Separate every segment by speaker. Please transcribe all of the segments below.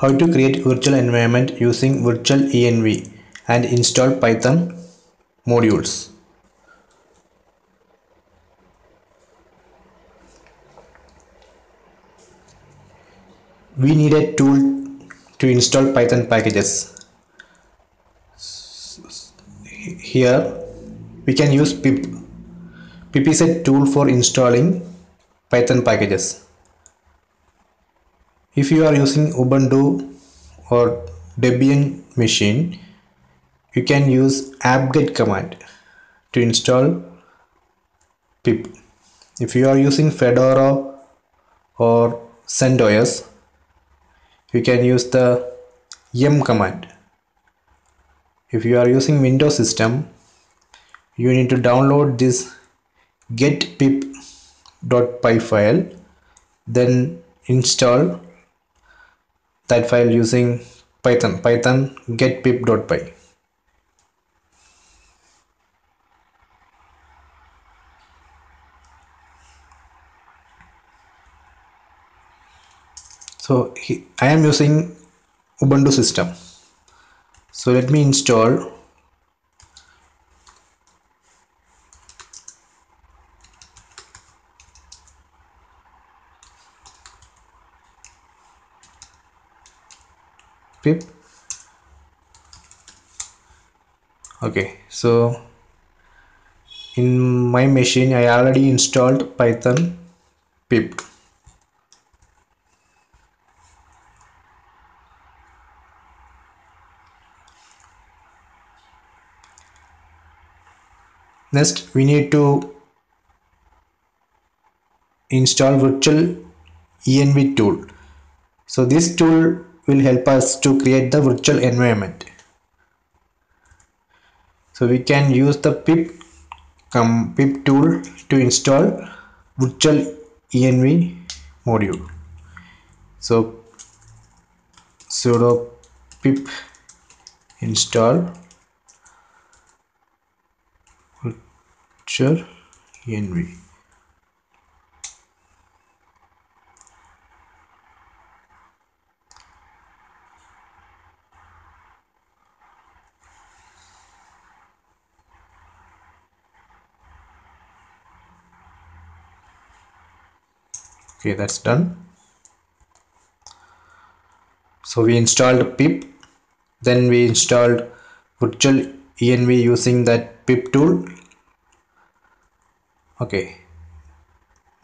Speaker 1: How to create virtual environment using virtual env and install Python modules. We need a tool to install Python packages. Here we can use pip. Pip is a tool for installing Python packages. If you are using Ubuntu or Debian machine, you can use apt-get command to install pip. If you are using Fedora or CentOS, you can use the yum command. If you are using Windows system, you need to download this getpip.py file, then install that file using python. Python getpip.py so he, i am using ubuntu system. So let me install pip okay so in my machine i already installed python pip next we need to install virtual env tool. So this tool will help us to create the virtual environment. So we can use the pip pip tool to install virtual env module. So sudo pip install virtual env okay that's done. So we installed pip. Then we installed virtual env using that pip tool. Okay.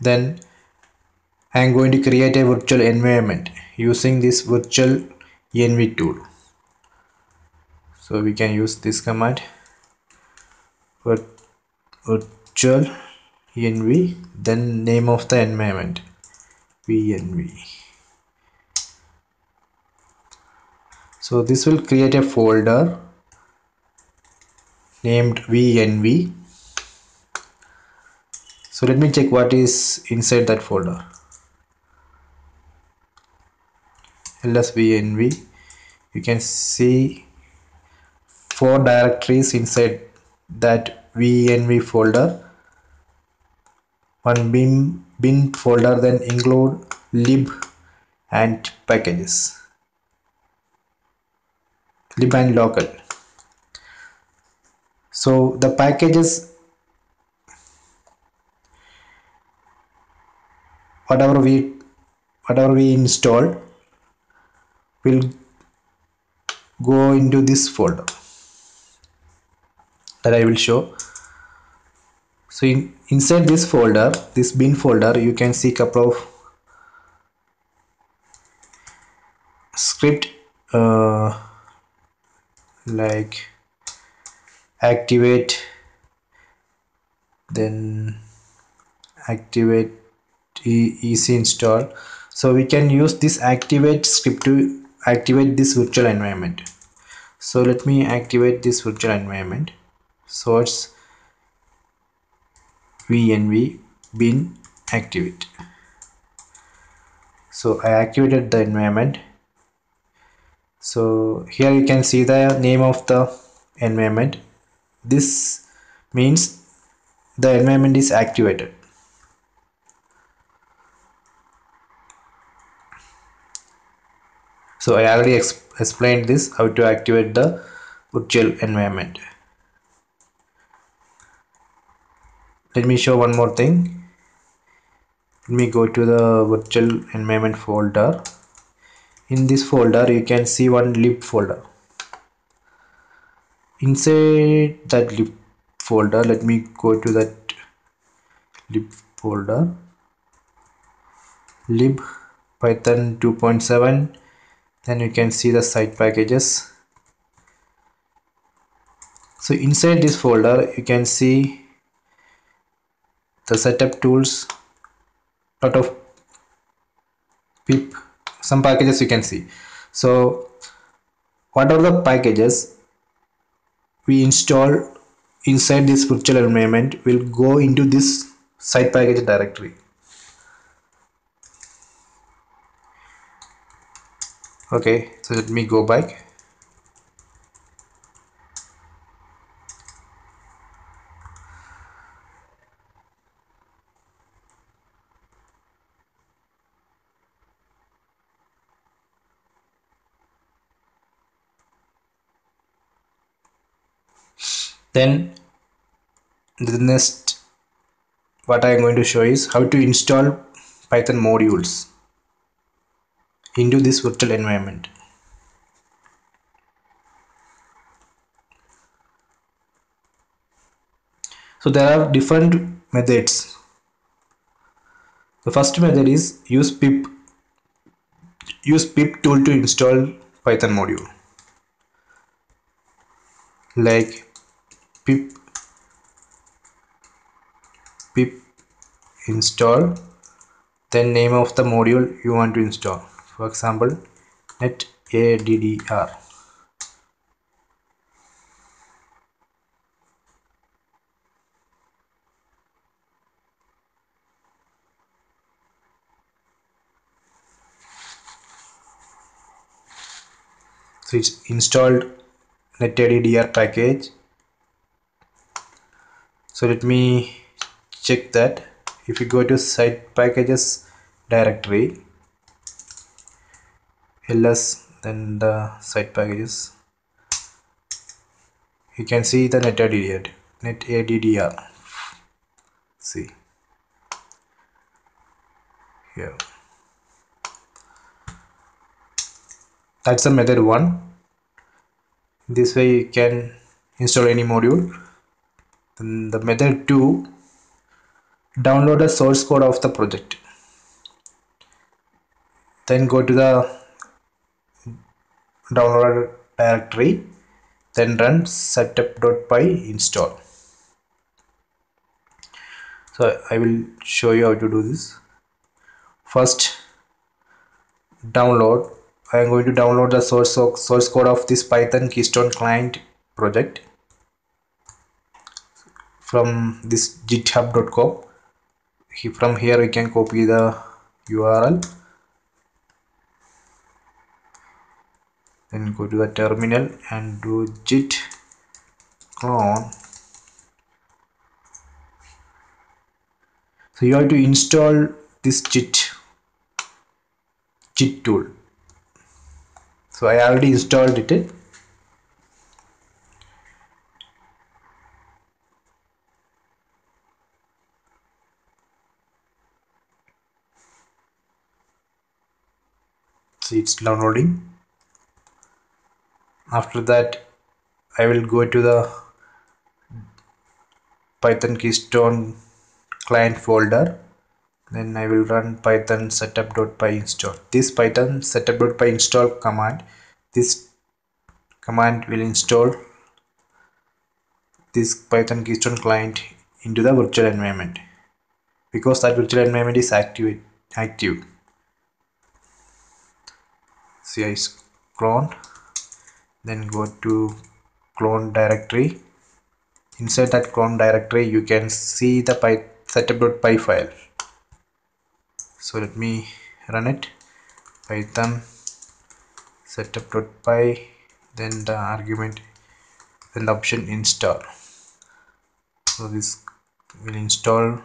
Speaker 1: Then I am going to create a virtual environment using this virtual env tool. So we can use this command. Virtual env then name of the environment vnv so this will create a folder named vnv so let me check what is inside that folder. Lsvnv you can see four directories inside that vnv folder. One bin bin folder then include lib and packages. Lib and local. So the packages whatever we whatever we installed will go into this folder that I will show so in, inside this folder this bin folder you can see couple of script uh, like activate then activate easy install. So we can use this activate script to activate this virtual environment. So let me activate this virtual environment. So it's vnv bin activate. So I activated the environment. So here you can see the name of the environment. This means the environment is activated. So I already ex explained this how to activate the virtual environment let me show one more thing. Let me go to the virtual environment folder. In this folder you can see one lib folder. Inside that lib folder let me go to that lib folder. Lib python 2.7 then you can see the site packages. So inside this folder you can see the setup tools lot of pip some packages you can see. So what are the packages? We install inside this virtual environment will go into this site package directory. Okay so let me go back then the next what I am going to show is how to install Python modules into this virtual environment. So there are different methods. The first method is use pip use pip tool to install python module. Like pip pip install then name of the module you want to install. For example netaddr so it's installed netaddr package so let me check that. If you go to site packages directory ls then the site packages you can see the netaddr netaddr see. Here. That's the method one. This way you can install any module then the method 2 download the source code of the project. Then go to the downloaded directory then run setup.py install. So I will show you how to do this. First download. I am going to download the source source code of this python keystone client project from this github.com from here we can copy the url then go to the terminal and do git clone. So you have to install this git git tool. So i already installed it see it's downloading. After that I will go to the python keystone client folder. Then I will run python setup.py install. This python setup.py install command this command will install this python keystone client into the virtual environment. Because that virtual environment is active active ci clone then go to clone directory. Inside that clone directory you can see the py setup.py file. So let me run it. Python setup.py then the argument then the option install. So this will install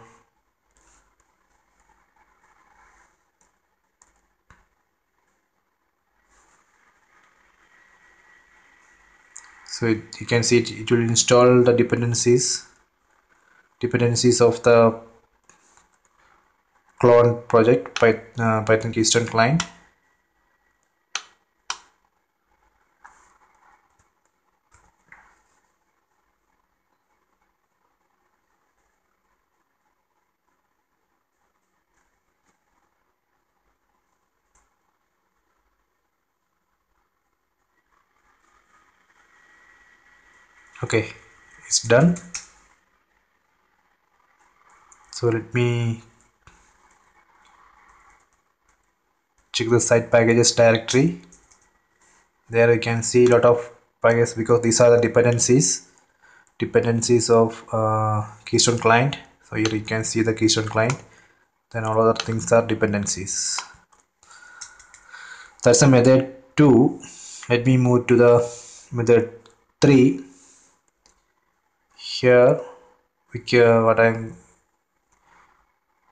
Speaker 1: so it, you can see it, it will install the dependencies dependencies of the clone project Python, uh, Python Keystone client okay it's done. So let me check the site packages directory. There you can see a lot of packages because these are the dependencies. Dependencies of uh, keystone client. So here you can see the keystone client. Then all other things are dependencies. That's a method 2 let me move to the method 3 here which uh, what I'm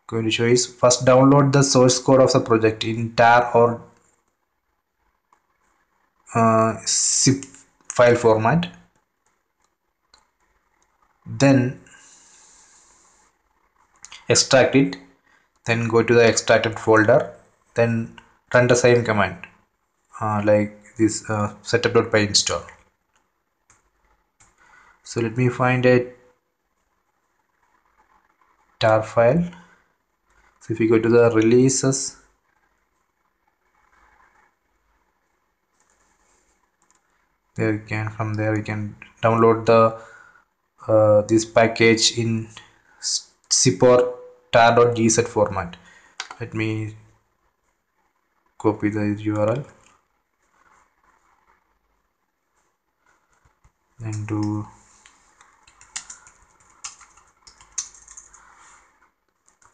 Speaker 1: going to show is first download the source code of the project in tar or uh, zip file format. Then extract it then go to the extracted folder then run the same command uh, like this uh, setup.py install so let me find a tar file. So if you go to the releases there you can from there you can download the uh, this package in zip or tar.gz format. Let me copy the url and do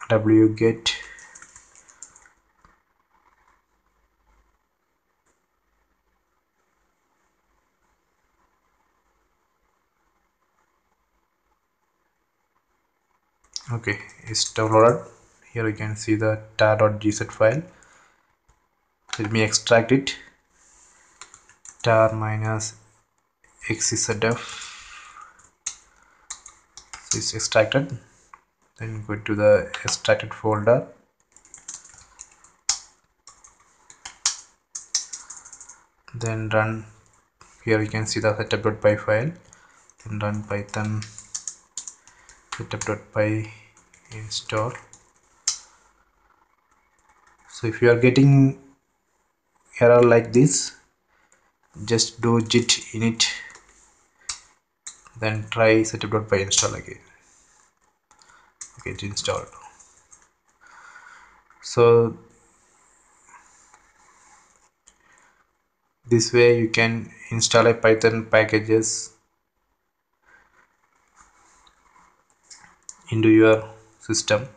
Speaker 1: wget okay it's downloaded. Here you can see the tar.gz file. Let me extract it. Tar minus xzf so it's extracted then go to the extracted folder. Then run here you can see the setup.py file. Then run python setup.py install. So if you are getting error like this just do git init then try setup.py install again get installed. So this way you can install a python packages into your system